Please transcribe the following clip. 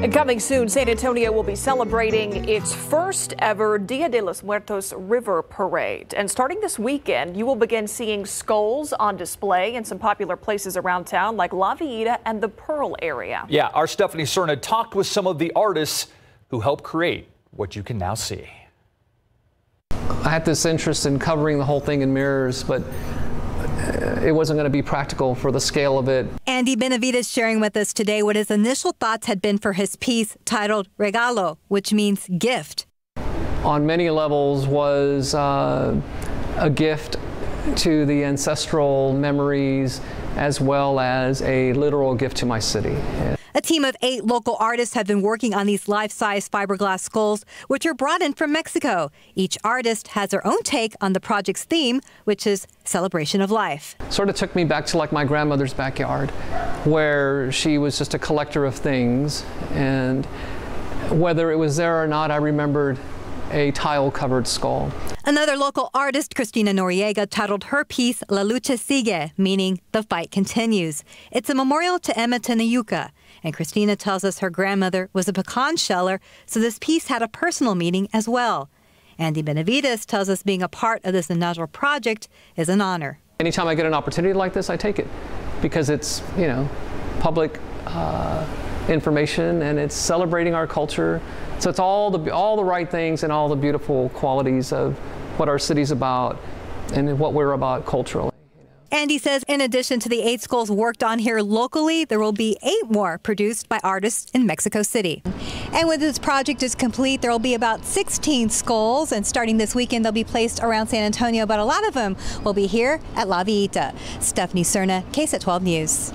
And coming soon, San Antonio will be celebrating its first ever Dia de los Muertos River Parade. And starting this weekend, you will begin seeing skulls on display in some popular places around town like La Villita and the Pearl area. Yeah, our Stephanie Serna talked with some of the artists who helped create what you can now see. I had this interest in covering the whole thing in mirrors, but uh, it wasn't going to be practical for the scale of it. Andy Benavides sharing with us today what his initial thoughts had been for his piece titled Regalo, which means gift. On many levels was uh, a gift to the ancestral memories as well as a literal gift to my city. A team of eight local artists have been working on these life-size fiberglass skulls, which are brought in from Mexico. Each artist has their own take on the project's theme, which is celebration of life. Sort of took me back to like my grandmother's backyard, where she was just a collector of things. And whether it was there or not, I remembered a tile covered skull. Another local artist, Christina Noriega, titled her piece La Lucha Sigue, meaning the fight continues. It's a memorial to Emma Tenayuca. And Christina tells us her grandmother was a pecan sheller, so this piece had a personal meaning as well. Andy Benavides tells us being a part of this inaugural project is an honor. Anytime I get an opportunity like this, I take it because it's, you know, public uh, information and it's celebrating our culture. So it's all the, all the right things and all the beautiful qualities of what our city's about and what we're about culturally. Andy says in addition to the eight skulls worked on here locally, there will be eight more produced by artists in Mexico City. And when this project is complete, there will be about 16 skulls, and starting this weekend, they'll be placed around San Antonio, but a lot of them will be here at La Villita. Stephanie Serna, KSAT 12 News.